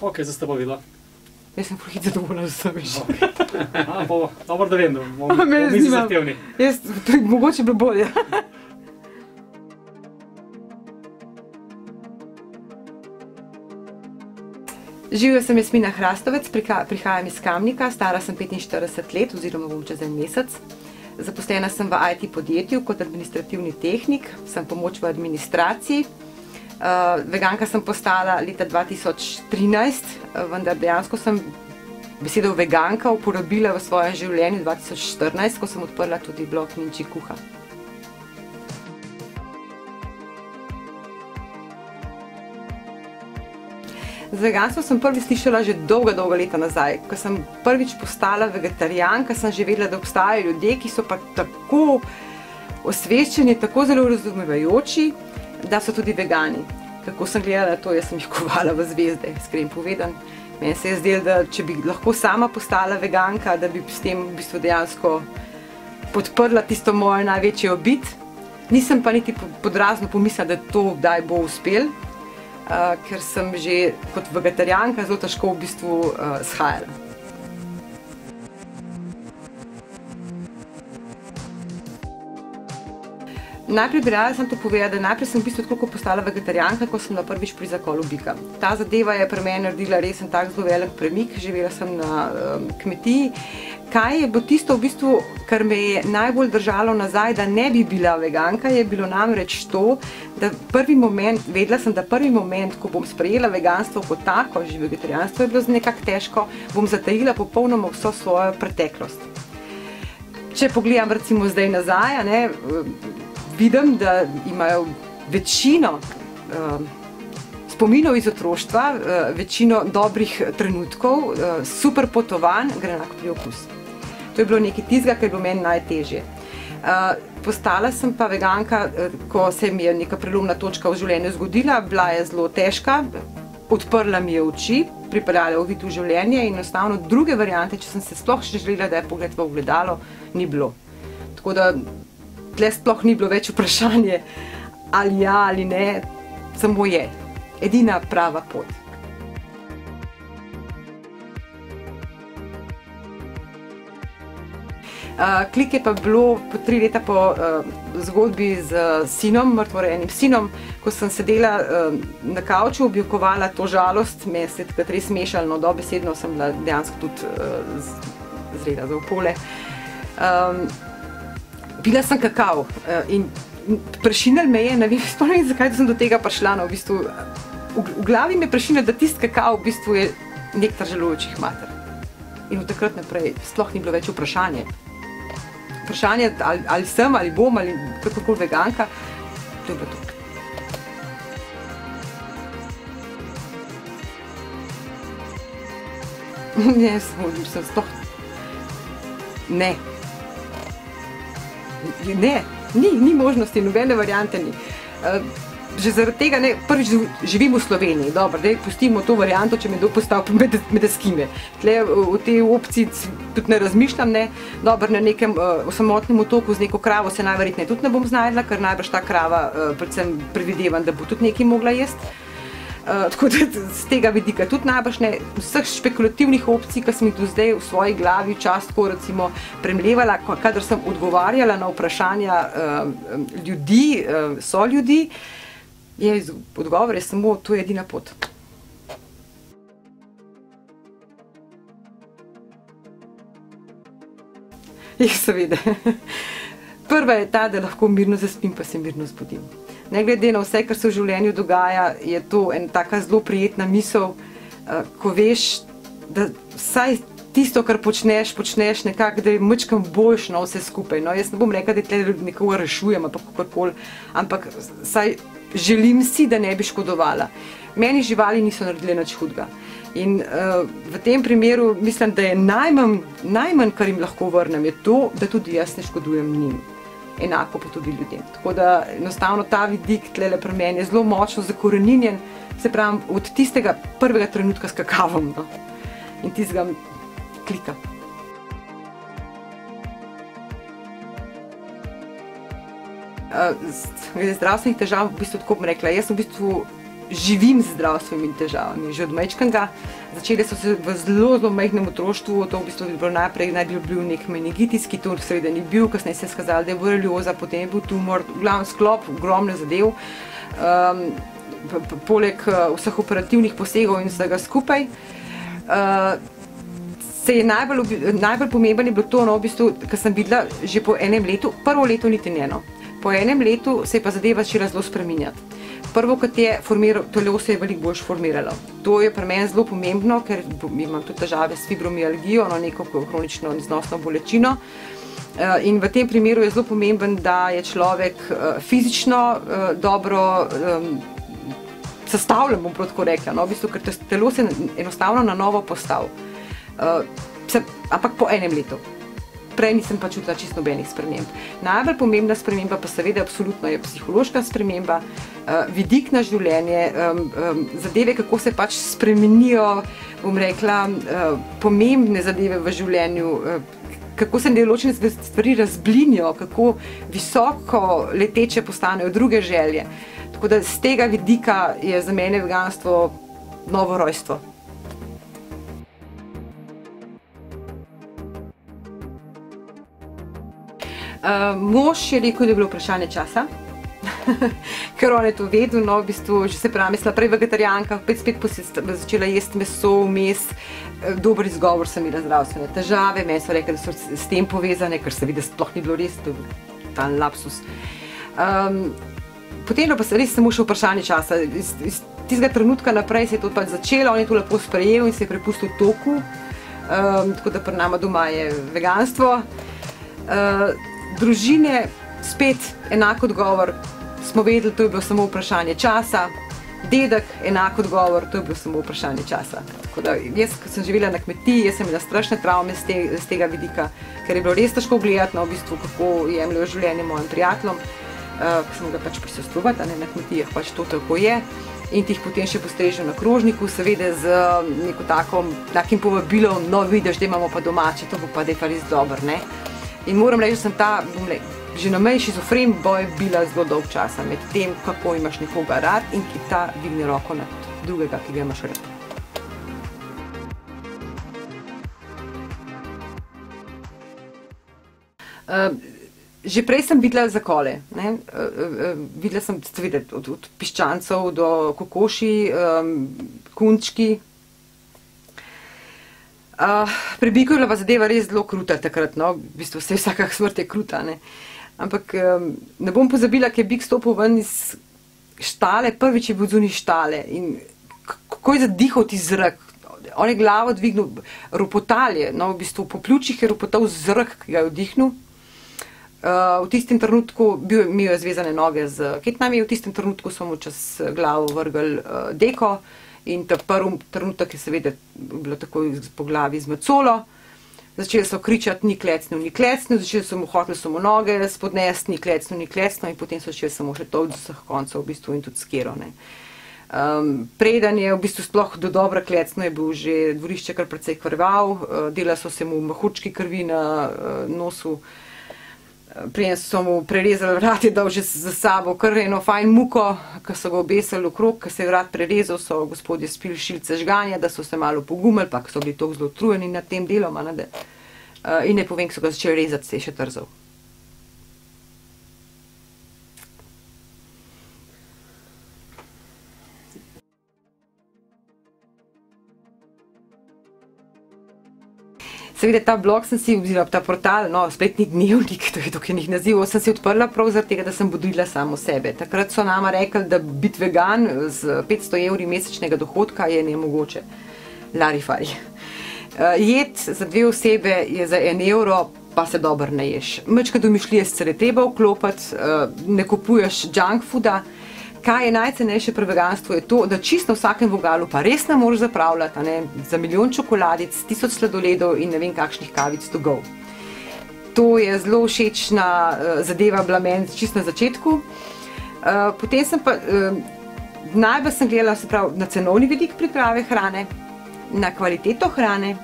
Ok, zdaj ste pa videla. Jaz sem prav hitro zadovoljna z vsem. veš. A, bo, dobro, da vem, da bomo mi zanima. zahtevni. Jaz, to je mogoče bilo bolje. Živijo sem Jasmina Hrastovec, prihajam iz Kamnika, stara sem 45 let oziroma bom čez en mesec. Zaposlena sem v IT podjetju kot administrativni tehnik, sem pomoč v administraciji. Uh, veganka sem postala leta 2013, eh, vendar dejansko sem besedo veganka uporabila v svojem življenju 2014, ko sem odprla tudi blog Minči Kuha. Za veganstvo sem prvi slišala že dolga, dolga leta nazaj. Ko sem prvič postala vegetarijanka, sem že vedela, da obstajajo ljudje, ki so pa tako osveščeni, tako zelo razumevajoči, da so tudi vegani. Kako sem gledala to, jaz sem jih kovala v zvezde, iskreno povedan. Meni se je zdelo, da če bi lahko sama postala veganka, da bi s tem v bistvu dejansko podprla tisto mojo največjo obit. Nisem pa niti po- podrazno pomislila, da to kdaj bo uspel, uh, ker sem že kot vegetarijanka zelo težko v bistvu uh, shajala. Najprej bi rada sem to povedala, da najprej sem v bistvu tako postala vegetarijanka, ko sem bila prvič pri zakolu bika. Ta zadeva je pri meni naredila res en tak zelo velik premik, živela sem na um, kmetiji. Kaj je bilo tisto, v bistvu, kar me je najbolj držalo nazaj, da ne bi bila veganka, je bilo namreč to, da prvi moment, vedela sem, da prvi moment, ko bom sprejela veganstvo kot tako, že vegetarijanstvo je bilo nekako težko, bom zatajila popolnoma vso svojo preteklost. Če pogledam recimo zdaj nazaj, ne, vidim, da imajo večino um, spominov iz otroštva, uh, večino dobrih trenutkov, uh, super potovanj, gre enako pri okus. To je bilo nekaj tistega, kar je bilo meni najtežje. Uh, postala sem pa veganka, uh, ko se mi je neka prelomna točka v življenju zgodila, bila je zelo težka, odprla mi je oči, pripeljala v vidu življenje in enostavno druge variante, če sem se sploh še želela, da je pogled v ogledalo, ni bilo. Tako da tle sploh ni bilo več vprašanje, ali ja ali ne, samo je. Edina prava pot. Uh, klik je pa bilo po tri leta po uh, zgodbi z uh, sinom, mrtvorejenim sinom, ko sem sedela uh, na kavču, objokovala to žalost, me je se takrat res mešalo, dobesedno sem bila dejansko tudi uh, zrela za opole. Um, pila sem kakav uh, in prešinil me je, ne vem, vem, zakaj sem do tega prišla. No, v, bistvu, v, v glavi mi je prešinil, da tisti kakav v bistvu je nektar želujočih mater. In od takrat naprej sploh ni bilo več vprašanje. Vprašanje, ali, ali sem, ali bom, ali kakorkoli veganka, to je bilo to. Ne, sem, sem sploh. Ne. Ne, ni, ni možnosti, nobene variante ni. Eh, Že zaradi tega, ne, prvič živim v Sloveniji, dobro, da pustimo to varianto, če me kdo postavi med, med skime. Tle v tej opciji tudi ne razmišljam, ne, dobro, na nekem uh, samotnem otoku z neko kravo se najverjetneje tudi ne bom znašla, ker najbrž ta krava, uh, predvsem predvidevam, da bo tudi nekaj mogla jesti. Uh, tako da z tega vidika tudi najbrž ne. Vseh špekulativnih opcij, ki sem jih do zdaj v svoji glavi včasih tako recimo premlevala, kadar sem odgovarjala na vprašanja uh, ljudi, uh, so ljudi, je odgovor je samo, to je edina pot. Ja, seveda. Prva je ta, da lahko mirno zaspim, pa se mirno zbudim. Ne glede na vse, kar se v življenju dogaja, je to ena tako zelo prijetna misel, eh, ko veš, da vsaj tisto, kar počneš, počneš nekako, da je mečkam boljš na vse skupaj. No, jaz ne bom rekel, da tle nekoga rešujem ali kakorkoli, ampak vsaj želim si, da ne bi škodovala. Meni živali niso naredile nič hudega. In uh, v tem primeru mislim, da je najmanj, najmanj, kar jim lahko vrnem, je to, da tudi jaz ne škodujem njim. Enako pa tudi ljudem. Tako da enostavno ta vidik tle pri meni je zelo močno zakoreninjen, se pravi od tistega prvega trenutka s kakavom no. in tistega klika. Uh, zdravstvenih težav, v bistvu tako bom rekla. Jaz v bistvu živim z zdravstvenimi težavami, že od mečkanga. Začele so se v zelo, zelo majhnem otroštvu, to v bistvu je bilo najprej naj bi bil nek meningitis, ki to seveda ni bil, kasneje se je skazalo, da je borelioza, potem je bil tumor, v glavnem sklop, ogromne zadev. Um, poleg uh, vseh operativnih posegov in vsega skupaj. Uh, se je najbolj, najbolj pomemben je bilo to, no, v bistvu, kar sem videla že po enem letu, prvo leto niti njeno. Po enem letu se je pa zadeva začela zelo spreminjati. Prvo, kot je telo se je veliko bolj formiralo. To je pri meni zelo pomembno, ker imam tudi težave s fibromialgijo, no, neko kronično neznosno bolečino. Uh, in v tem primeru je zelo pomemben, da je človek uh, fizično uh, dobro um, sestavljen, bom tako rekla, no, v bistvu, ker telo se enostavno na novo postavi. Uh, ampak po enem letu. Prej nisem pa čutila čisto nobenih sprememb. Najbolj pomembna sprememba pa seveda absolutno je psihološka sprememba, uh, vidik na življenje, um, um, zadeve, kako se pač spremenijo, bom rekla, uh, pomembne zadeve v življenju, uh, kako se določene stvari razblinijo, kako visoko leteče postanejo druge želje. Tako da z tega vidika je za mene veganstvo novo rojstvo. Uh, mož je rekel, da je bilo vprašanje časa, ker on je to vedel, no, v bistvu, že se pravi, mislim, prej vegetarijanka, spet, spet začela jesti meso, vmes, eh, dober izgovor sem imela zdravstvene težave, meni so rekli, da so s tem povezane, ker se vidi, da sploh ni bilo res, to je ta lapsus. Um, potem pa se res samo še vprašanje časa. Iz, iz tistega trenutka naprej se je to pač začelo, on je to lepo sprejel in se je prepustil toku. Um, tako da pri nama doma je veganstvo. Uh, družine, spet enak odgovor, smo vedeli, to je bilo samo vprašanje časa. Dedek, enak odgovor, to je bilo samo vprašanje časa. Da, jaz, ko sem živela na kmetiji, jaz sem imela strašne travme z, te, z tega vidika, ker je bilo res težko gledati, no, v bistvu, kako jemljajo življenje mojim prijateljem uh, ki smo ga pač prisostvovali, ne na kmetijah, pač to tako je. In ti jih potem še postrežejo na krožniku, seveda z neko tako, takim povabilom, no vidiš, da imamo pa domače, to bo pa da je pa res dobro. Ne? In moram reči, da sem ta, bom le, že na meji šizofren boj bila zelo dolg časa med tem, kako imaš nekoga rad in ki ta dvigne roko nad drugega, ki ga imaš rad. Uh, Že prej sem videla zakole. Ne? Uh, uh, videla sem videti, od, od piščancov do kokoši, um, kunčki. Uh, pri biku je bila zadeva res zelo kruta takrat, no? v bistvu vse vsaka smrt je kruta. Ne? Ampak um, ne bom pozabila, ker je bik stopil ven iz štale, prvič je bil zunaj štale in kako je zadihal ti zrak. On je glavo dvignil, ropotalje, no, v bistvu po pljučih je ropotal zrak, ki ga je vdihnil. Uh, v tistem trenutku bil, imel je zvezane noge z kitnami, v tistem trenutku so mu čez glavo vrgli uh, deko in ta prvi trenutek je seveda bilo takoj po glavi zmecolo. Začeli so kričati, ni klecnil, ni klecnil, začeli so mu hoteli samo noge spodnesti, ni klecnil, ni klecnil in potem so začeli samo še to od vseh koncev v bistvu in tudi skerone. Um, preden je v bistvu sploh do dobra klecno, je bil že dvorišče kar precej krval, uh, dela so se mu mahučki krvi na uh, nosu. Prej so mu prerezali vrat, je dal že za sabo kar eno fajn muko, ko so ga obesili okrog, ko se je vrat prerezal, so gospodje spili šilce žganja, da so se malo pogumili, pa so bili tako zelo trujeni nad tem delom. Ne, uh, in ne povem, ko so ga začeli rezati, se je še trzal. Seveda ta blog sem si, oziroma ta portal, no, spletni dnevnik, to je tukaj njih naziv, sem si odprla prav zaradi tega, da sem budila samo sebe. Takrat so nama rekli, da biti vegan z 500 evri mesečnega dohodka je nemogoče. Lari fari. Uh, jed za dve osebe je za en evro, pa se dobro ne ješ. Mečka domišljije se je treba vklopiti, uh, ne kupuješ junk fooda. Kaj je najcenejše pri veganstvu, je to, da čisto vsakem vogalu pa res ne moreš zapravljati ne, za milijon čokoladic, tisoč sladoledov in ne vem kakšnih kavic to go. To je zelo všečna uh, zadeva, bila meni čisto na začetku. Uh, potem sem pa uh, najbolj sem gledala pravi, na cenovni vidik priprave hrane, na kvaliteto hrane,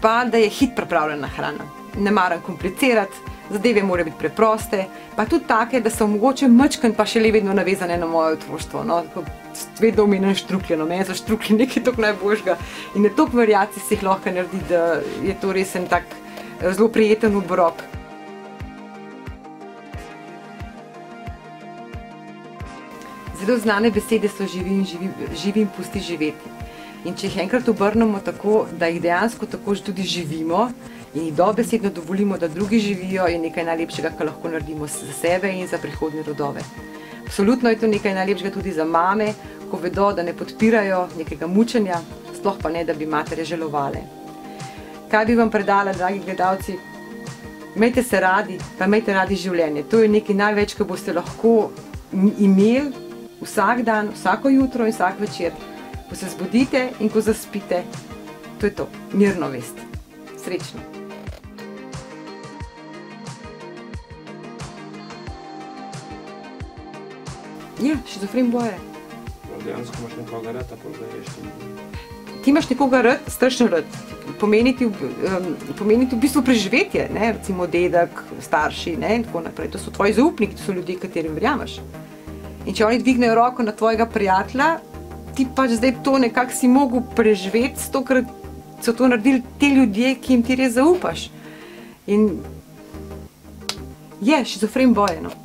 pa da je hit pripravljena hrana. Ne maram komplicirati zadeve morajo biti preproste, pa tudi take, da so mogoče mačken pa še le vedno navezane na moje otroštvo. No? Vedno omenjam štruklje, no meni so štruklje nekaj tako najboljšega in je toliko variacij se jih lahko naredi, da je to res en tak eh, zelo prijeten obrok. Zelo znane besede so živi in živi, živi in pusti živeti. In če jih enkrat obrnemo tako, da jih dejansko tako tudi živimo in jih dobesedno dovolimo, da drugi živijo, je nekaj najlepšega, kar lahko naredimo za sebe in za prihodnje rodove. Absolutno je to nekaj najlepšega tudi za mame, ko vedo, da ne podpirajo nekega mučenja, sploh pa ne, da bi matere želovale. Kaj bi vam predala, dragi gledalci? Imejte se radi, pa imejte radi življenje. To je nekaj največ, kar boste lahko imeli vsak dan, vsako jutro in vsak večer, ko se zbudite in ko zaspite, to je to, mirno vest. Srečno. Ja, šizofren boje. Dejansko imaš nekoga rad, pa da veš, Ti imaš nekoga rad, strašno rad. Pomeni ti, um, pomeni ti v bistvu preživetje, ne? recimo dedek, starši ne? in tako naprej. To so tvoji zaupniki, to so ljudje, katerim verjameš. In če oni dvignejo roko na tvojega prijatelja, ti pač zdaj to nekako si mogel preživeti, ker so to naredili ti ljudje, ki jim ti res zaupaš. In je, šizofren boje. No.